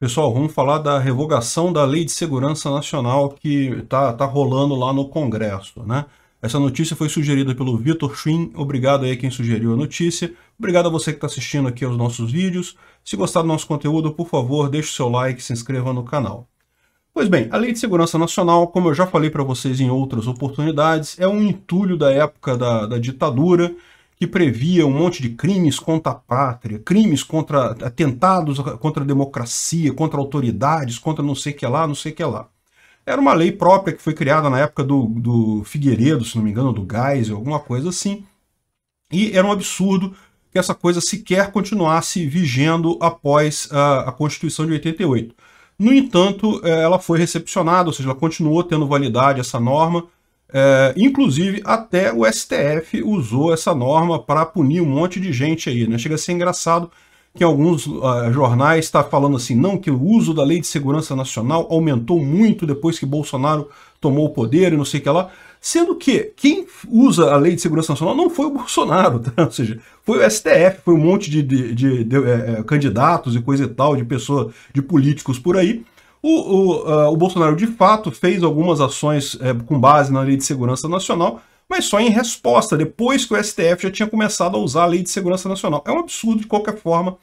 Pessoal, vamos falar da revogação da Lei de Segurança Nacional que está tá rolando lá no Congresso, né? Essa notícia foi sugerida pelo Vitor Schwinn, obrigado aí quem sugeriu a notícia, obrigado a você que está assistindo aqui aos nossos vídeos. Se gostar do nosso conteúdo, por favor, deixe o seu like e se inscreva no canal. Pois bem, a Lei de Segurança Nacional, como eu já falei para vocês em outras oportunidades, é um entulho da época da, da ditadura, que previa um monte de crimes contra a pátria, crimes contra atentados contra a democracia, contra autoridades, contra não sei que lá, não sei que lá. Era uma lei própria que foi criada na época do, do Figueiredo, se não me engano, do Geisel, alguma coisa assim. E era um absurdo que essa coisa sequer continuasse vigendo após a, a Constituição de 88. No entanto, eh, ela foi recepcionada, ou seja, ela continuou tendo validade, essa norma, é, inclusive, até o STF usou essa norma para punir um monte de gente aí. Né? Chega a ser engraçado que alguns uh, jornais estão tá falando assim, não, que o uso da Lei de Segurança Nacional aumentou muito depois que Bolsonaro tomou o poder e não sei o que lá. Sendo que quem usa a Lei de Segurança Nacional não foi o Bolsonaro, tá? ou seja, foi o STF, foi um monte de, de, de, de é, candidatos e coisa e tal, de pessoas, de políticos por aí, o, o, uh, o Bolsonaro, de fato, fez algumas ações é, com base na Lei de Segurança Nacional, mas só em resposta, depois que o STF já tinha começado a usar a Lei de Segurança Nacional. É um absurdo, de qualquer forma,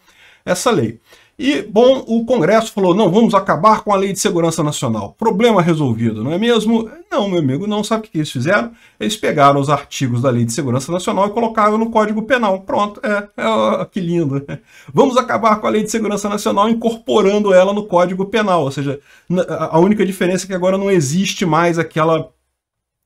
essa lei. E, bom, o Congresso falou, não, vamos acabar com a Lei de Segurança Nacional. Problema resolvido, não é mesmo? Não, meu amigo, não. Sabe o que eles fizeram? Eles pegaram os artigos da Lei de Segurança Nacional e colocaram no Código Penal. Pronto, é, é que lindo. Vamos acabar com a Lei de Segurança Nacional incorporando ela no Código Penal. Ou seja, a única diferença é que agora não existe mais aquela,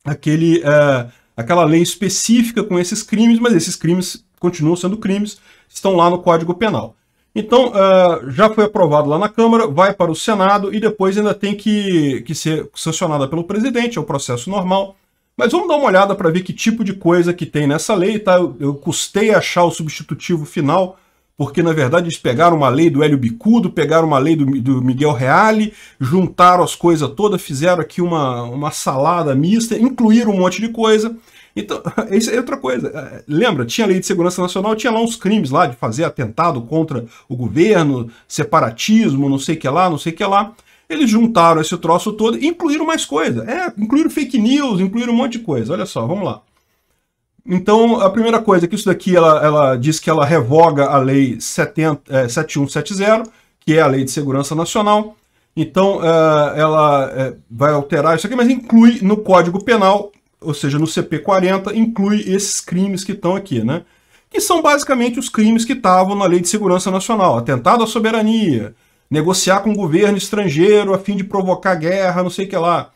aquele, é, aquela lei específica com esses crimes, mas esses crimes continuam sendo crimes, estão lá no Código Penal. Então, uh, já foi aprovado lá na Câmara, vai para o Senado e depois ainda tem que, que ser sancionada pelo presidente, é o processo normal. Mas vamos dar uma olhada para ver que tipo de coisa que tem nessa lei, tá? Eu, eu custei achar o substitutivo final, porque na verdade eles pegaram uma lei do Hélio Bicudo, pegaram uma lei do, do Miguel Reale, juntaram as coisas todas, fizeram aqui uma, uma salada mista, incluíram um monte de coisa. Então, isso é outra coisa. É, lembra, tinha a Lei de Segurança Nacional, tinha lá uns crimes lá de fazer atentado contra o governo, separatismo, não sei o que lá, não sei o que lá. Eles juntaram esse troço todo e incluíram mais coisa. É, incluíram fake news, incluíram um monte de coisa. Olha só, vamos lá. Então, a primeira coisa é que isso daqui, ela, ela diz que ela revoga a Lei 70, é, 7170, que é a Lei de Segurança Nacional. Então, é, ela é, vai alterar isso aqui, mas inclui no Código Penal ou seja, no CP40, inclui esses crimes que estão aqui, né? Que são basicamente os crimes que estavam na Lei de Segurança Nacional. Atentado à soberania, negociar com o governo estrangeiro a fim de provocar guerra, não sei o que lá.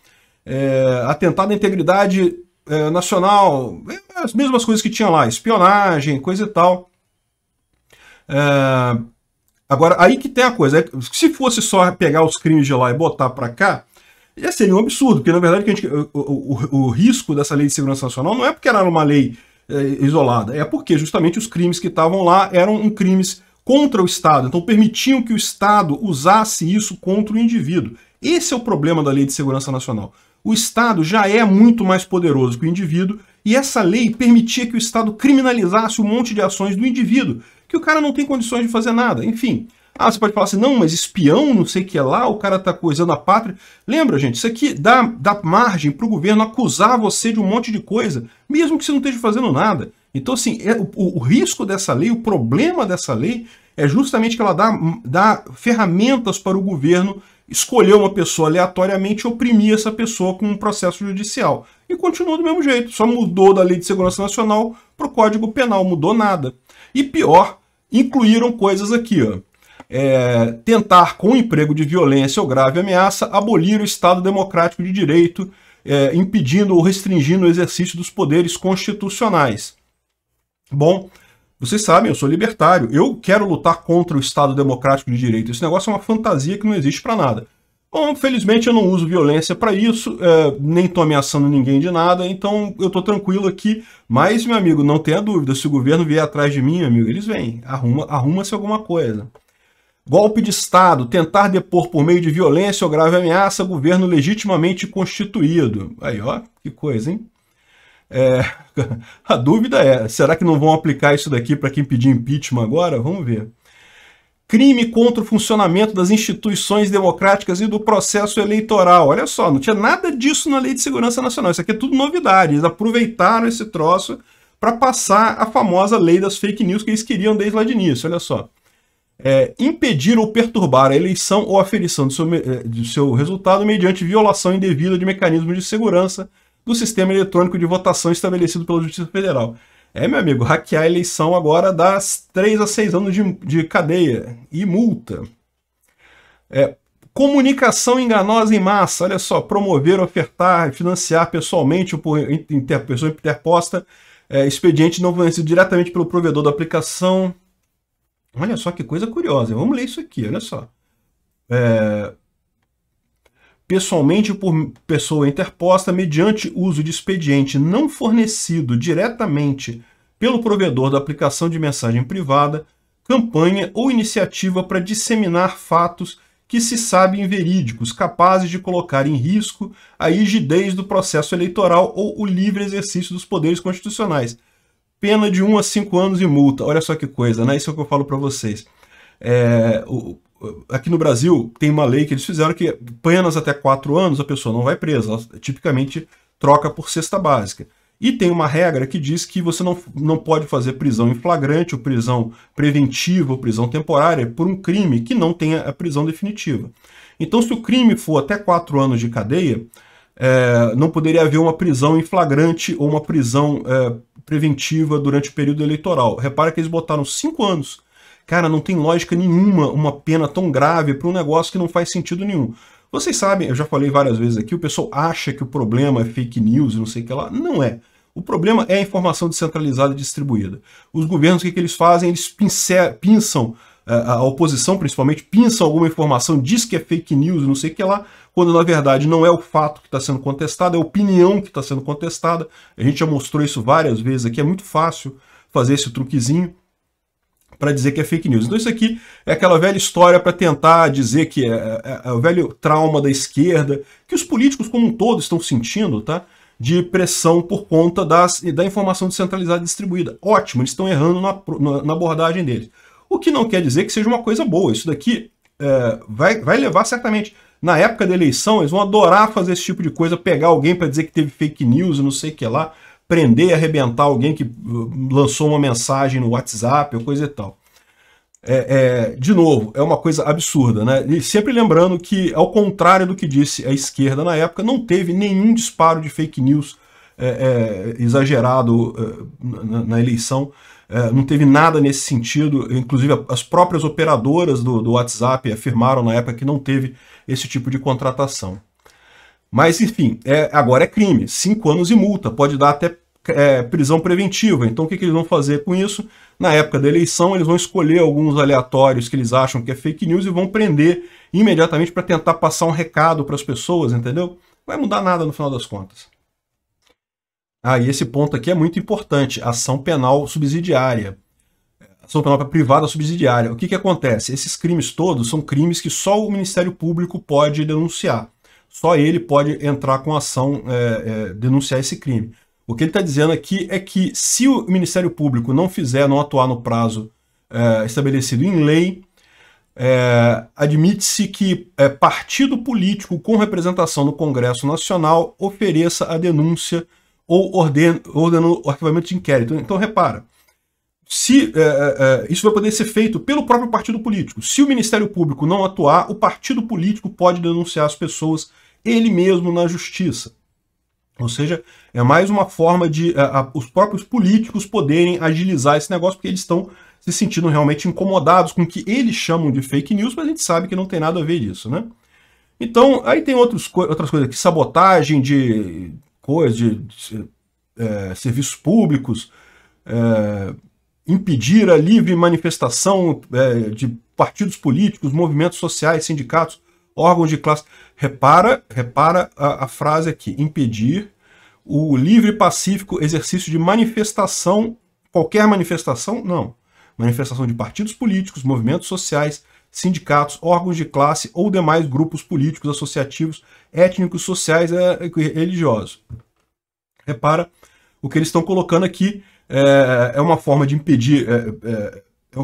É, atentado à integridade é, nacional, é, as mesmas coisas que tinha lá, espionagem, coisa e tal. É, agora, aí que tem a coisa, é, se fosse só pegar os crimes de lá e botar para cá, já seria um absurdo, porque na verdade gente, o, o, o, risco dessa lei de segurança nacional não é porque era uma lei é, isolada, é porque justamente os crimes que estavam lá eram crimes contra o Estado, então permitiam que o Estado usasse isso contra o indivíduo. Esse é o problema da lei de segurança nacional. O Estado já é muito mais poderoso que o indivíduo e essa lei permitia que o Estado criminalizasse um monte de ações do indivíduo, que o cara não tem condições de fazer nada. Enfim, ah, você pode falar assim, não, mas espião, não sei o que é lá, o cara tá coisando a pátria. Lembra, gente, isso aqui dá, dá margem para o governo acusar você de um monte de coisa, mesmo que você não esteja fazendo nada. Então, assim, é, o, o, risco dessa lei, o problema dessa lei, é justamente que ela dá, dá ferramentas para o governo escolher uma pessoa aleatoriamente e oprimir essa pessoa com um processo judicial. E continua do mesmo jeito, só mudou da Lei de Segurança Nacional para o Código Penal, mudou nada. E pior, incluíram coisas aqui, ó é, tentar, com emprego de violência ou grave ameaça, abolir o Estado democrático de direito, é, impedindo ou restringindo o exercício dos poderes constitucionais. Bom, vocês sabem, eu sou libertário, eu quero lutar contra o Estado democrático de direito. Esse negócio é uma fantasia que não existe para nada. Bom, felizmente eu não uso violência para isso, é, nem estou ameaçando ninguém de nada, então eu estou tranquilo aqui. Mas, meu amigo, não tenha dúvida, se o governo vier atrás de mim, amigo, eles vêm. Arruma-se arruma alguma coisa. Golpe de Estado, tentar depor por meio de violência ou grave ameaça governo legitimamente constituído. Aí, ó, que coisa, hein? É, a dúvida é, será que não vão aplicar isso daqui para quem pedir impeachment agora? Vamos ver. crime contra o funcionamento das instituições democráticas e do processo eleitoral. Olha só, não tinha nada disso na Lei de Segurança Nacional. Isso aqui é tudo novidade. Eles aproveitaram esse troço para passar a famosa lei das fake news que eles queriam desde lá de início. Olha só. É, impedir ou perturbar a eleição ou aferição do seu, é, do seu resultado mediante violação indevida de mecanismos de segurança do sistema eletrônico de votação estabelecido pela Justiça Federal. É, meu amigo, hackear a eleição agora dá 3 a 6 anos de, de cadeia e multa. É, comunicação enganosa em massa, olha só, promover, ofertar, financiar pessoalmente ou por inter, pessoa interposta é, expediente não fornecido diretamente pelo provedor da aplicação. Olha só que coisa curiosa, vamos ler isso aqui, olha só. É, pessoalmente por pessoa interposta mediante uso de expediente não fornecido diretamente pelo provedor da aplicação de mensagem privada, campanha ou iniciativa para disseminar fatos que se sabem verídicos, capazes de colocar em risco a rigidez do processo eleitoral ou o livre exercício dos poderes constitucionais. Pena de 1 a 5 anos e multa. Olha só que coisa, né? Isso é o que eu falo para vocês. É, o, aqui no Brasil tem uma lei que eles fizeram que apenas até quatro anos a pessoa não vai presa, ela tipicamente troca por cesta básica. E tem uma regra que diz que você não, não pode fazer prisão em flagrante, ou prisão preventiva, ou prisão temporária por um crime que não tenha a prisão definitiva. Então, se o crime for até quatro anos de cadeia, é, não poderia haver uma prisão em flagrante ou uma prisão é, preventiva durante o período eleitoral. Repara que eles botaram cinco anos Cara, não tem lógica nenhuma uma pena tão grave para um negócio que não faz sentido nenhum. Vocês sabem, eu já falei várias vezes aqui, o pessoal acha que o problema é fake news e não sei o que lá. Não é. O problema é a informação descentralizada e distribuída. Os governos, o que, que eles fazem? Eles pinçam, eh, a oposição principalmente, pinçam alguma informação, diz que é fake news e não sei o que lá, quando na verdade não é o fato que está sendo contestado, é a opinião que está sendo contestada. A gente já mostrou isso várias vezes aqui, é muito fácil fazer esse truquezinho para dizer que é fake news. Então isso aqui é aquela velha história para tentar dizer que é, é, é, o velho trauma da esquerda, que os políticos como um todo estão sentindo, tá? De pressão por conta das, da informação descentralizada distribuída. Ótimo, eles estão errando na, na, na, abordagem deles. O que não quer dizer que seja uma coisa boa. Isso daqui é, vai, vai levar certamente. Na época da eleição, eles vão adorar fazer esse tipo de coisa, pegar alguém para dizer que teve fake news e não sei o que lá prender e arrebentar alguém que uh, lançou uma mensagem no WhatsApp ou coisa e tal. É, é, de novo, é uma coisa absurda, né? E sempre lembrando que, ao contrário do que disse a esquerda na época, não teve nenhum disparo de fake news é, é exagerado uh, na, na, eleição, é, não teve nada nesse sentido. Inclusive, as próprias operadoras do, do WhatsApp afirmaram na época que não teve esse tipo de contratação. Mas, enfim, é, agora é crime. Cinco anos e multa. Pode dar até é, prisão preventiva. Então, o que, que, eles vão fazer com isso? Na época da eleição, eles vão escolher alguns aleatórios que eles acham que é fake news e vão prender imediatamente para tentar passar um recado para as pessoas, entendeu? Não vai mudar nada no final das contas. Ah, e esse ponto aqui é muito importante: ação penal subsidiária. Ação penal privada subsidiária. O que, que acontece? Esses crimes todos são crimes que só o Ministério Público pode denunciar só ele pode entrar com ação, é, é, denunciar esse crime. O que ele está dizendo aqui é que se o Ministério Público não fizer, não atuar no prazo é, estabelecido em lei, é, admite-se que é, partido político com representação no Congresso Nacional ofereça a denúncia ou ordena o arquivamento de inquérito. Então, repara, se é, isso vai poder ser feito pelo próprio partido político. Se o Ministério Público não atuar, o partido político pode denunciar as pessoas ele mesmo na justiça. Ou seja, é mais uma forma de a, a, os próprios políticos poderem agilizar esse negócio, porque eles estão se sentindo realmente incomodados com o que eles chamam de fake news, mas a gente sabe que não tem nada a ver isso, né? Então, aí tem outros, outras coisas aqui, sabotagem de coisas, de, de é, serviços públicos, é, impedir a livre manifestação é, de partidos políticos, movimentos sociais, sindicatos, órgãos de classe. Repara, repara a, a frase aqui: impedir o livre e pacífico exercício de manifestação, qualquer manifestação, não. Manifestação de partidos políticos, movimentos sociais, sindicatos, órgãos de classe ou demais grupos políticos, associativos, étnicos, sociais e é, religiosos. Repara, o que eles estão colocando aqui é, é uma forma de impedir é,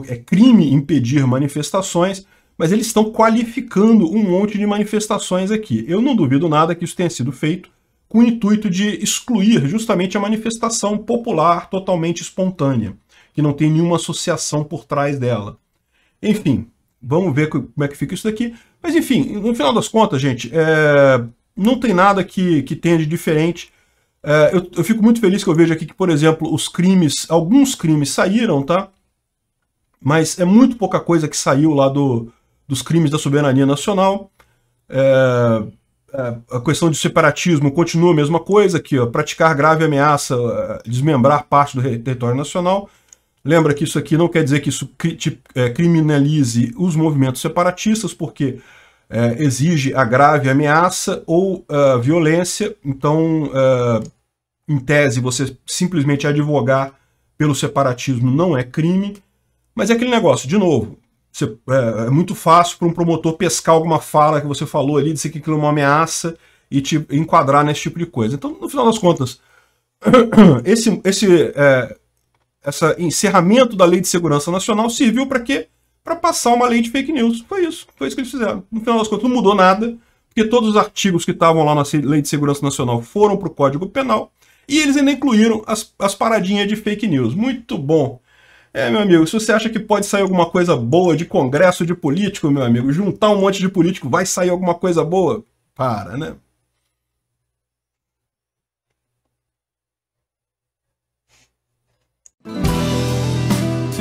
é, é crime impedir manifestações, mas eles estão qualificando um monte de manifestações aqui. Eu não duvido nada que isso tenha sido feito com o intuito de excluir justamente a manifestação popular totalmente espontânea, que não tem nenhuma associação por trás dela. Enfim, vamos ver como é que fica isso daqui. Mas enfim, no final das contas, gente, é... não tem nada que, que tenha de diferente. É... eu, eu fico muito feliz que eu vejo aqui que, por exemplo, os crimes, alguns crimes saíram, tá? Mas é muito pouca coisa que saiu lá do, dos crimes da soberania nacional. É, é, a questão de separatismo continua a mesma coisa aqui, ó, praticar grave ameaça, é, desmembrar parte do território nacional. Lembra que isso aqui não quer dizer que isso é, criminalize os movimentos separatistas, porque é, exige a grave ameaça ou uh, violência. Então, uh, em tese, você simplesmente advogar pelo separatismo não é crime. Mas é aquele negócio, de novo, você, é, é, muito fácil para um promotor pescar alguma fala que você falou ali, dizer que aquilo é uma ameaça e te enquadrar nesse tipo de coisa. Então, no final das contas, esse, esse é, essa encerramento da Lei de Segurança Nacional serviu para quê? Para passar uma lei de fake news. Foi isso. Foi isso que eles fizeram. No final das contas, não mudou nada, porque todos os artigos que estavam lá na Lei de Segurança Nacional foram para o Código Penal e eles ainda incluíram as, as paradinhas de fake news. Muito bom. É, meu amigo, se você acha que pode sair alguma coisa boa de congresso de político, meu amigo, juntar um monte de político, vai sair alguma coisa boa? Para, né?